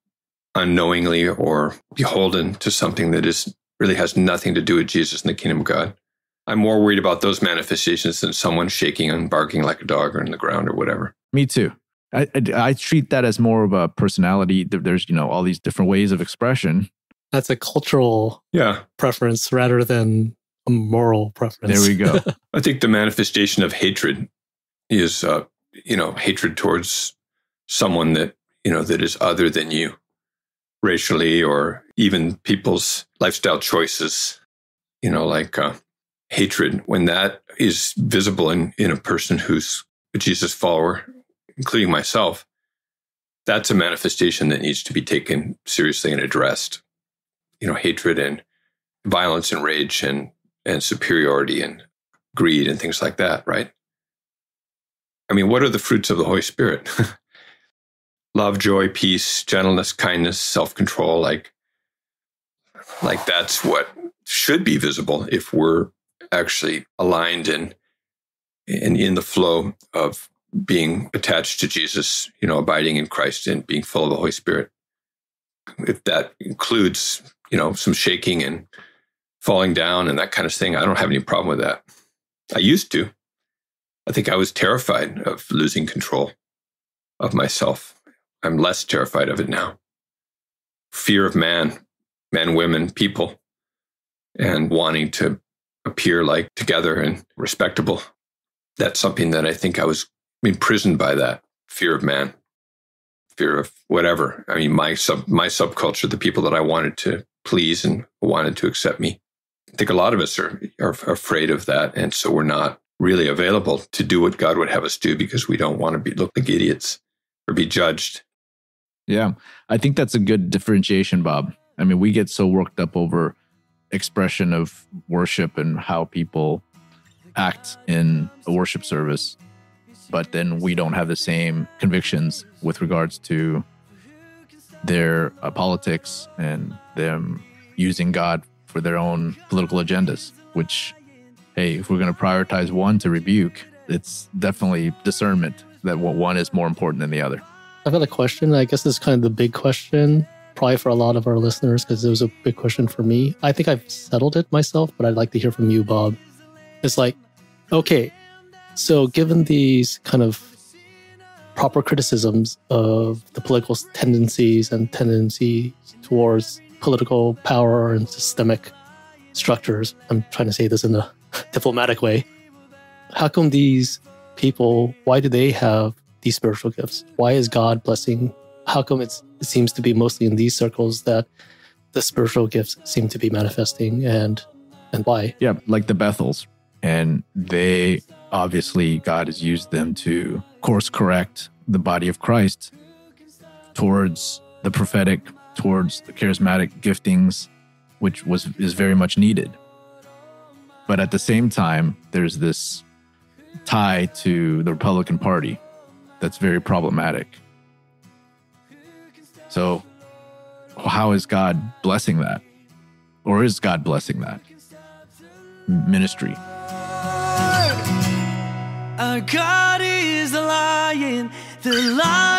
S3: unknowingly or beholden to something that is really has nothing to do with Jesus and the kingdom of God. I'm more worried about those manifestations than someone shaking and barking like a dog or in the ground or whatever.
S1: Me too. I, I, I treat that as more of a personality. There's you know all these different ways of expression.
S2: That's a cultural
S3: yeah
S2: preference rather than a moral preference.
S1: There we go.
S3: I think the manifestation of hatred is uh, you know hatred towards someone that you know that is other than you racially or even people's lifestyle choices you know like uh, hatred, when that is visible in, in a person who's a Jesus follower, including myself, that's a manifestation that needs to be taken seriously and addressed. You know, hatred and violence and rage and, and superiority and greed and things like that, right? I mean, what are the fruits of the Holy Spirit? Love, joy, peace, gentleness, kindness, self-control, like like that's what should be visible if we're actually aligned and and in the flow of being attached to Jesus, you know, abiding in Christ and being full of the Holy Spirit. If that includes, you know, some shaking and falling down and that kind of thing, I don't have any problem with that. I used to. I think I was terrified of losing control of myself. I'm less terrified of it now. Fear of man, men, women, people, and wanting to appear like together and respectable. That's something that I think I was imprisoned by that fear of man, fear of whatever. I mean, my sub my subculture, the people that I wanted to please and wanted to accept me. I think a lot of us are, are, afraid of that, and so we're not really available to do what God would have us do because we don't want to be look like idiots or be judged.
S1: Yeah, I think that's a good differentiation, Bob. I mean, we get so worked up over expression of worship and how people act in a worship service but then we don't have the same convictions with regards to their uh, politics and them using God for their own political agendas. Which, hey, if we're going to prioritize one to rebuke, it's definitely discernment that one is more important than the other.
S2: I've got a question. I guess this is kind of the big question probably for a lot of our listeners because it was a big question for me. I think I've settled it myself, but I'd like to hear from you, Bob. It's like, okay, so given these kind of proper criticisms of the political tendencies and tendencies towards political power and systemic structures, I'm trying to say this in a diplomatic way. How come these people, why do they have these spiritual gifts? Why is God blessing how come it seems to be mostly in these circles that the spiritual gifts seem to be manifesting and and why?
S1: Yeah, like the Bethels. And they obviously God has used them to course correct the body of Christ towards the prophetic, towards the charismatic giftings, which was is very much needed. But at the same time, there's this tie to the Republican Party that's very problematic. So, how is God blessing that? Or is God blessing that? Ministry.
S4: Our God is lion, the lion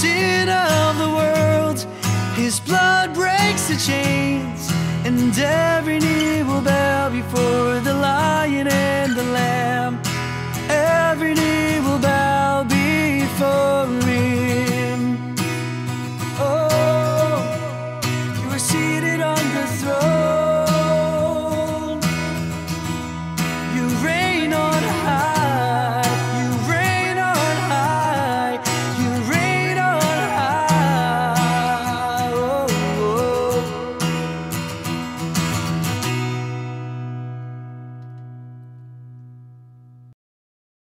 S4: sin of the world. His blood breaks the chains, and every knee will bow before the lion and the lamb.